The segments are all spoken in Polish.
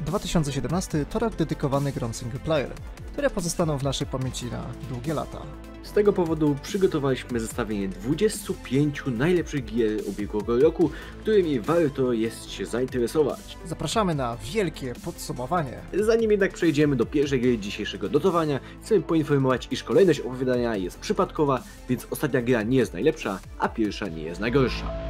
2017 to rok dedykowany grom single player, które pozostaną w naszej pamięci na długie lata. Z tego powodu przygotowaliśmy zestawienie 25 najlepszych gier ubiegłego roku, którymi warto jest się zainteresować. Zapraszamy na wielkie podsumowanie. Zanim jednak przejdziemy do pierwszej gry dzisiejszego dotowania, chcemy poinformować, iż kolejność opowiadania jest przypadkowa, więc ostatnia gra nie jest najlepsza, a pierwsza nie jest najgorsza.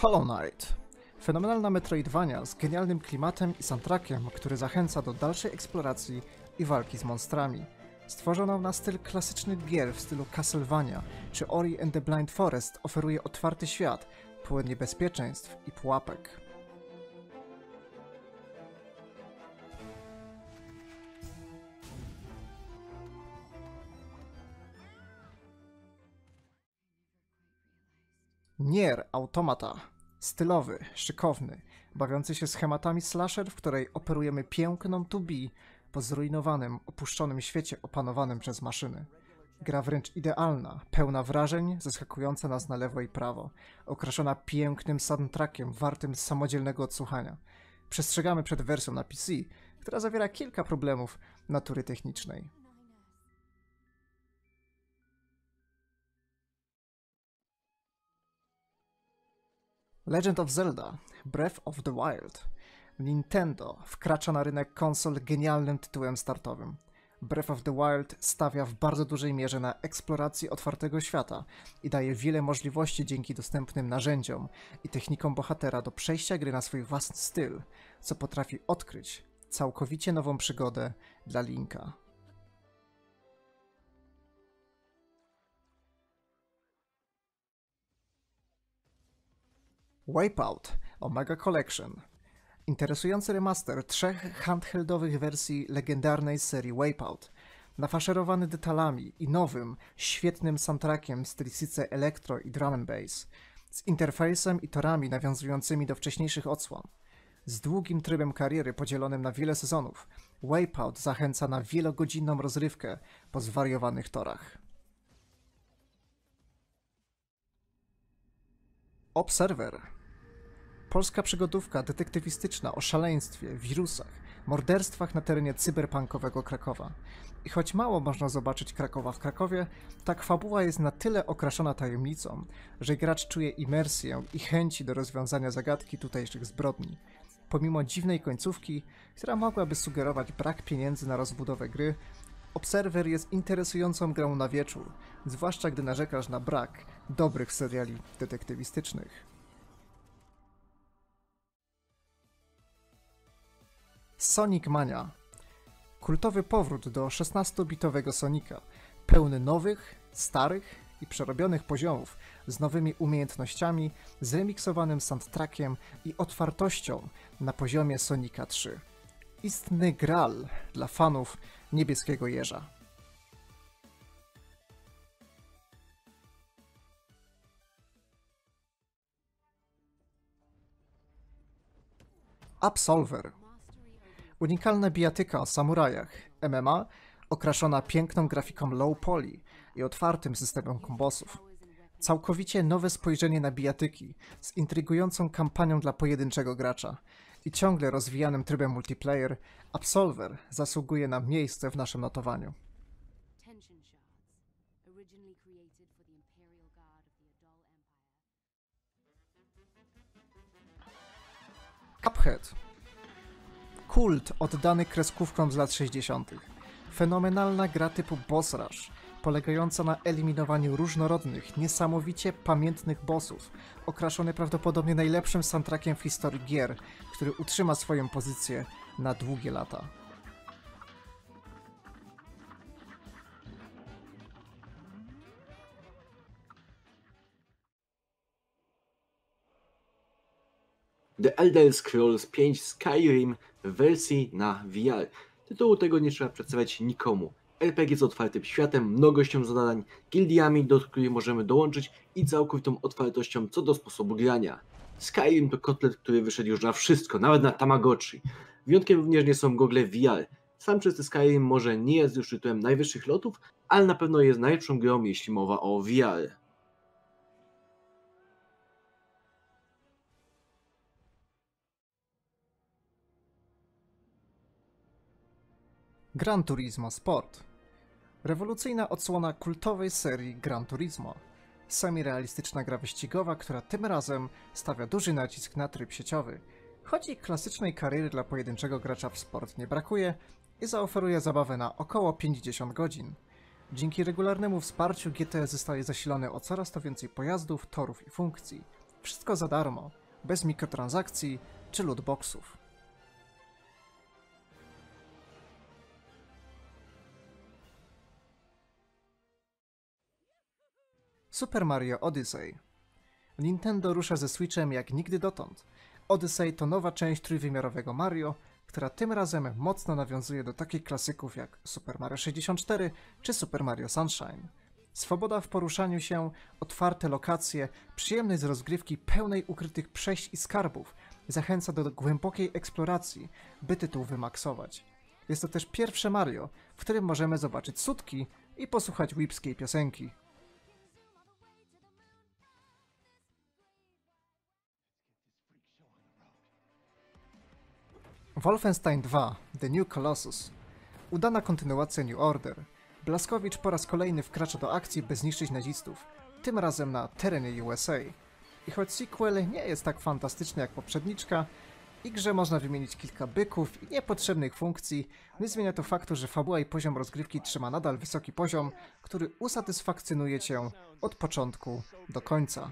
Hollow Knight. Fenomenalna Metroidvania z genialnym klimatem i soundtrackiem, który zachęca do dalszej eksploracji i walki z monstrami. Stworzono na styl klasycznych gier w stylu Castlevania czy Ori and the Blind Forest oferuje otwarty świat, pełen niebezpieczeństw i pułapek. Nier Automata. Stylowy, szykowny, bawiący się schematami slasher, w której operujemy piękną to be po zrujnowanym, opuszczonym świecie opanowanym przez maszyny. Gra wręcz idealna, pełna wrażeń, zaskakująca nas na lewo i prawo, okraszona pięknym soundtrackiem wartym samodzielnego odsłuchania. Przestrzegamy przed wersją na PC, która zawiera kilka problemów natury technicznej. Legend of Zelda Breath of the Wild. Nintendo wkracza na rynek konsol genialnym tytułem startowym. Breath of the Wild stawia w bardzo dużej mierze na eksplorację otwartego świata i daje wiele możliwości dzięki dostępnym narzędziom i technikom bohatera do przejścia gry na swój własny styl, co potrafi odkryć całkowicie nową przygodę dla Linka. Wipeout Omega Collection. Interesujący remaster trzech handheldowych wersji legendarnej serii Wipeout, nafaszerowany detalami i nowym, świetnym soundtrackiem w stylistyce elektro i drum and bass, z interfejsem i torami nawiązującymi do wcześniejszych odsłon. Z długim trybem kariery podzielonym na wiele sezonów, Wipeout zachęca na wielogodzinną rozrywkę po zwariowanych torach. Observer Polska przygodówka detektywistyczna o szaleństwie, wirusach, morderstwach na terenie cyberpunkowego Krakowa. I choć mało można zobaczyć Krakowa w Krakowie, tak fabuła jest na tyle okraszona tajemnicą, że gracz czuje imersję i chęci do rozwiązania zagadki tutejszych zbrodni. Pomimo dziwnej końcówki, która mogłaby sugerować brak pieniędzy na rozbudowę gry, Obserwer jest interesującą grą na wieczór, zwłaszcza gdy narzekasz na brak dobrych seriali detektywistycznych. Sonic Mania. Kultowy powrót do 16-bitowego Sonika, pełny nowych, starych i przerobionych poziomów, z nowymi umiejętnościami, zremiksowanym soundtrackiem i otwartością na poziomie Sonika 3. Istny gral dla fanów niebieskiego jeża. Absolver. Unikalna bijatyka o samurajach, MMA, okraszona piękną grafiką low poly i otwartym systemem kombosów. Całkowicie nowe spojrzenie na bijatyki z intrygującą kampanią dla pojedynczego gracza i ciągle rozwijanym trybem multiplayer, Absolver zasługuje na miejsce w naszym notowaniu. Cuphead. Kult oddany kreskówkom z lat 60. Fenomenalna gra typu boss rush, polegająca na eliminowaniu różnorodnych, niesamowicie pamiętnych bossów, okraszony prawdopodobnie najlepszym soundtrackiem w historii gier, który utrzyma swoją pozycję na długie lata. The Elder Scrolls 5 Skyrim wersji na VR. Tytułu tego nie trzeba przedstawiać nikomu. RPG z otwartym światem, mnogością zadań, gildiami, do których możemy dołączyć i całkowitą otwartością co do sposobu grania. Skyrim to kotlet, który wyszedł już na wszystko, nawet na Tamagotchi. Wyjątkiem również nie są gogle VR. Sam czysty Skyrim może nie jest już tytułem najwyższych lotów, ale na pewno jest najlepszą grą, jeśli mowa o VR. Gran Turismo Sport. Rewolucyjna odsłona kultowej serii Gran Turismo. Semi-realistyczna gra wyścigowa, która tym razem stawia duży nacisk na tryb sieciowy. Choć i klasycznej kariery dla pojedynczego gracza w sport nie brakuje i zaoferuje zabawę na około 50 godzin. Dzięki regularnemu wsparciu GT zostaje zasilony o coraz to więcej pojazdów, torów i funkcji. Wszystko za darmo, bez mikrotransakcji czy lootboxów. Super Mario Odyssey. Nintendo rusza ze Switchem jak nigdy dotąd. Odyssey to nowa część trójwymiarowego Mario, która tym razem mocno nawiązuje do takich klasyków jak Super Mario 64 czy Super Mario Sunshine. Swoboda w poruszaniu się, otwarte lokacje, przyjemność z rozgrywki pełnej ukrytych przejść i skarbów zachęca do głębokiej eksploracji, by tytuł wymaksować. Jest to też pierwsze Mario, w którym możemy zobaczyć sutki i posłuchać whipskiej piosenki. Wolfenstein 2 The New Colossus. Udana kontynuacja New Order. Blaskowicz po raz kolejny wkracza do akcji, by zniszczyć nazistów, tym razem na terenie USA. I choć sequel nie jest tak fantastyczny jak poprzedniczka, i grze można wymienić kilka byków i niepotrzebnych funkcji, nie zmienia to faktu, że fabuła i poziom rozgrywki trzyma nadal wysoki poziom, który usatysfakcjonuje cię od początku do końca.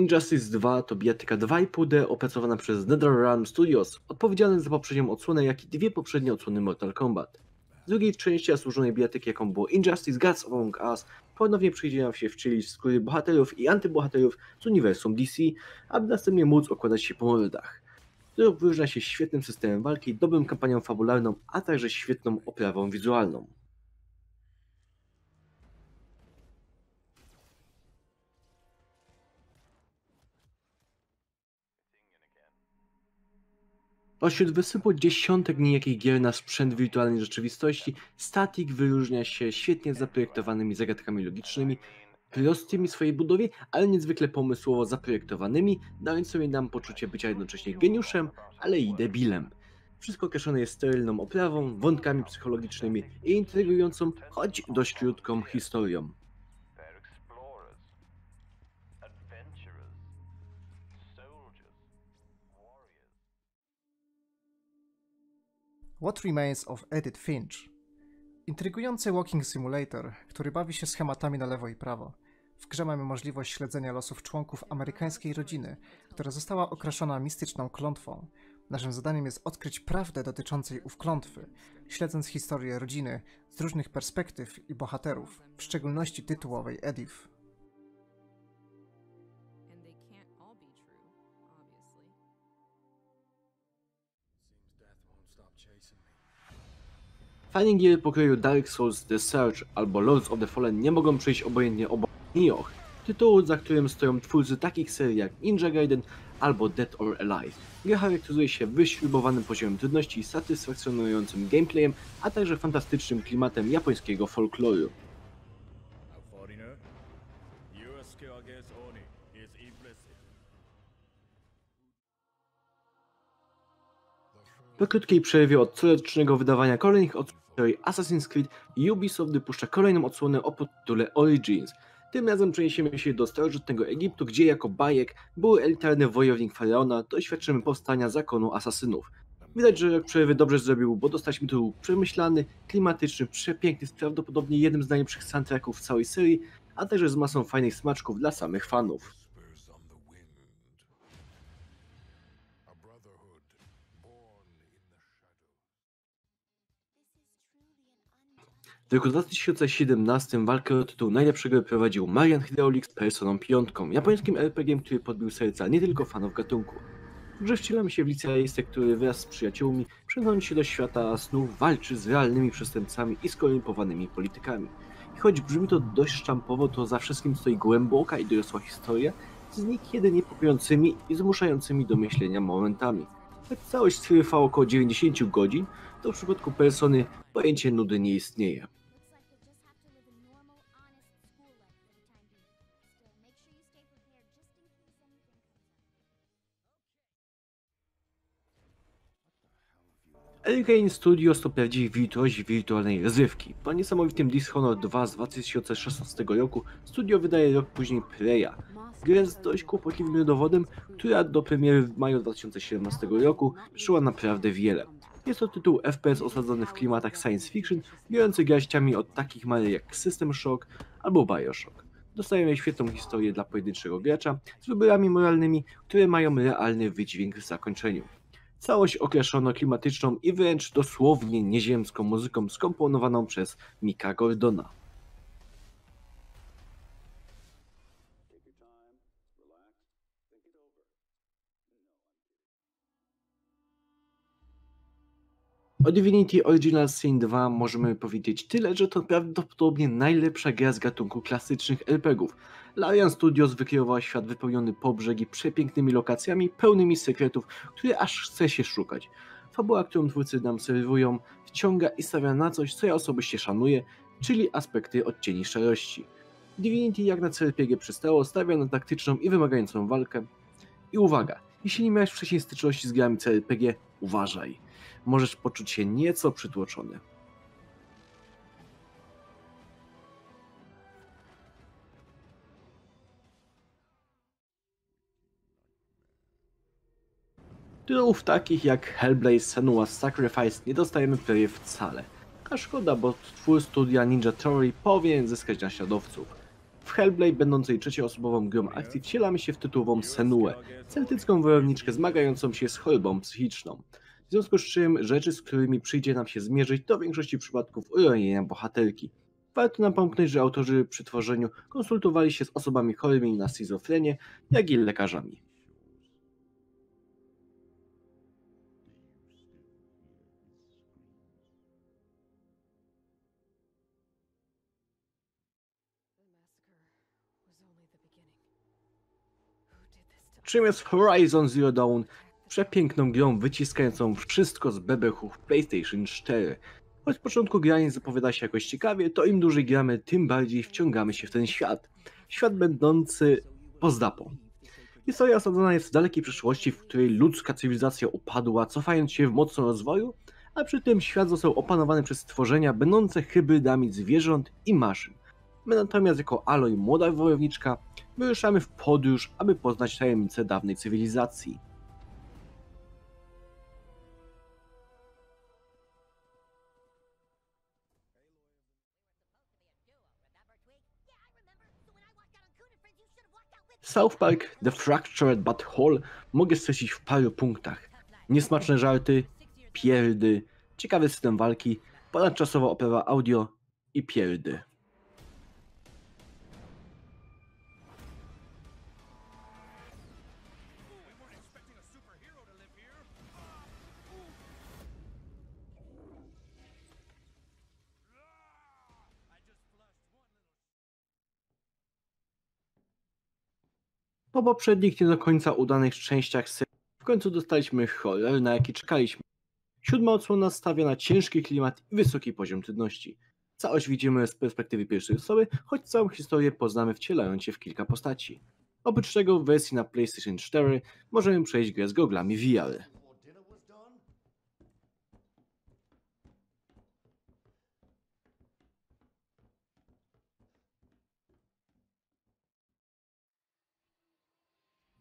Injustice 2 to bijatyka 2,5D opracowana przez NetherRealm Studios, odpowiedzialny za poprzednią odsłonę, jak i dwie poprzednie odsłony Mortal Kombat. Z drugiej części zasłużonej bijatyki, jaką było Injustice Gods Among Us, ponownie przyjdzie nam się wczylić w skóry bohaterów i antybohaterów z uniwersum DC, aby następnie móc okładać się po mordach. Który wyróżnia się świetnym systemem walki, dobrą kampanią fabularną, a także świetną oprawą wizualną. Pośród wysypu dziesiątek nijakich gier na sprzęt wirtualnej rzeczywistości, Static wyróżnia się świetnie zaprojektowanymi zagadkami logicznymi, prostymi w swojej budowie, ale niezwykle pomysłowo zaprojektowanymi, dając sobie nam poczucie bycia jednocześnie geniuszem, ale i debilem. Wszystko określone jest sterylną oprawą, wątkami psychologicznymi i intrygującą, choć dość krótką historią. What Remains of Edith Finch. Intrygujący walking simulator, który bawi się schematami na lewo i prawo. W grze mamy możliwość śledzenia losów członków amerykańskiej rodziny, która została okraszona mistyczną klątwą. Naszym zadaniem jest odkryć prawdę dotyczącej ów klątwy, śledząc historię rodziny z różnych perspektyw i bohaterów, w szczególności tytułowej Edith. Fani gier pokroju Dark Souls The Search albo Lords of the Fallen nie mogą przejść obojętnie obok Nioh, tytułu za którym stoją twórcy takich serii jak Ninja Gaiden albo Dead or Alive. Gra charakteryzuje się wyśrubowanym poziomem trudności, satysfakcjonującym gameplayem, a także fantastycznym klimatem japońskiego folkloru. Po krótkiej przerwie od corocznego wydawania kolejnych odsłon Assassin's Creed, Ubisoft wypuszcza kolejną odsłonę o podtytule Origins. Tym razem przeniesiemy się do starożytnego Egiptu, gdzie jako bajek były elitarny wojownik Faraona, doświadczymy powstania zakonu asasynów. Widać, że rok przerwy dobrze zrobił, bo dostaliśmy tu przemyślany, klimatyczny, przepiękny, prawdopodobnie jednym z najlepszych soundtracków w całej serii, a także z masą fajnych smaczków dla samych fanów. W roku 2017 walkę o tytuł najlepszego prowadził Marian Hydraulic z Personą 5, japońskim RPG, który podbił serca nie tylko fanów gatunku. W grze wcielamy się w licealistę, który wraz z przyjaciółmi, przenając się do świata snów, walczy z realnymi przestępcami i skorumpowanymi politykami. I choć brzmi to dość sztampowo, to za wszystkim stoi głęboka i dorosła historia z niekiedy niepokojącymi i zmuszającymi do myślenia momentami. Choć całość trwa około 90 godzin, to w przypadku persony pojęcie nudy nie istnieje. Arkane Studios to prawdziwi wirtuozi wirtualnej rozrywki. Po niesamowitym Dishonored 2 z 2016 roku studio wydaje rok później Preya, grę z dość kłopotliwym dowodem, która do premiery w maju 2017 roku przyszła naprawdę wiele. Jest to tytuł FPS osadzony w klimatach science fiction, biorący garściami od takich marek jak System Shock albo Bioshock. Dostajemy świetną historię dla pojedynczego gracza z wyborami moralnymi, które mają realny wydźwięk w zakończeniu. Całość określono klimatyczną i wręcz dosłownie nieziemską muzyką skomponowaną przez Mika Gordona. O Divinity Original Sin 2 możemy powiedzieć tyle, że to prawdopodobnie najlepsza gra z gatunku klasycznych RPGów. Larian Studios wykreowała świat wypełniony po brzegi przepięknymi lokacjami, pełnymi sekretów, które aż chce się szukać. Fabuła, którą twórcy nam serwują, wciąga i stawia na coś, co ja osobiście szanuję, czyli aspekty odcieni szarości. Divinity jak na CRPG przystało, stawia na taktyczną i wymagającą walkę. I uwaga, jeśli nie miałeś wcześniej styczności z grami CRPG, uważaj. Możesz poczuć się nieco przytłoczony. Tytułów takich jak Hellblade Senua's Sacrifice nie dostajemy prawie wcale. A szkoda, bo twór studia Ninja Theory powinien zyskać naśladowców. W Hellblade, będącej trzecioosobową grą akcji, wcielamy się w tytułową Senuę, celtycką wojowniczkę zmagającą się z chorobą psychiczną. W związku z czym rzeczy, z którymi przyjdzie nam się zmierzyć, to w większości przypadków urojenia bohaterki. Warto napomknąć, że autorzy przy tworzeniu konsultowali się z osobami chorymi na schizofrenię, jak i lekarzami. Czym jest Horizon Zero Dawn? Przepiękną grą wyciskającą wszystko z bebechów PlayStation 4. Choć z początku granie zapowiada się jakoś ciekawie, to im dłużej gramy, tym bardziej wciągamy się w ten świat. Świat będący pozdapą. Historia osadzona jest w dalekiej przyszłości, w której ludzka cywilizacja upadła, cofając się w mocno rozwoju, a przy tym świat został opanowany przez stworzenia będące hybrydami zwierząt i maszyn. My natomiast jako Aloy, młoda wojowniczka, wyruszamy w podróż, aby poznać tajemnice dawnej cywilizacji. South Park The Fractured But Whole mogę streścić w paru punktach. Niesmaczne żarty, pierdy, ciekawy system walki, ponadczasowa oprawa audio i pierdy. Po poprzednich nie do końca udanych częściach serii w końcu dostaliśmy horror, na jaki czekaliśmy. Siódma odsłona stawia na ciężki klimat i wysoki poziom trudności. Całość widzimy z perspektywy pierwszej osoby, choć całą historię poznamy wcielając się w kilka postaci. Oprócz tego w wersji na PlayStation 4 możemy przejść grę z goglami VR.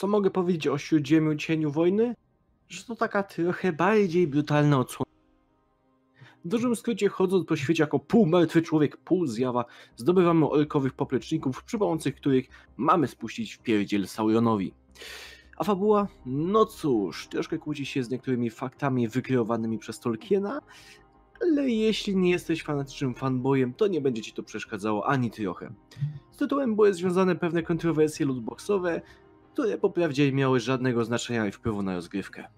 Co mogę powiedzieć o Śródziemiu Cieniu Wojny? Że to taka trochę bardziej brutalna odsłona. W dużym skrócie chodząc po świecie jako półmartwy człowiek, pół zjawa, zdobywamy orkowych popleczników, przy pomocy których mamy spuścić w pierdziel Sauronowi. A fabuła? No cóż, troszkę kłóci się z niektórymi faktami wykreowanymi przez Tolkiena, ale jeśli nie jesteś fanatycznym fanboyem, to nie będzie ci to przeszkadzało ani trochę. Z tytułem były związane pewne kontrowersje lootboxowe, które po prawdzie nie miały żadnego znaczenia i wpływu na rozgrywkę.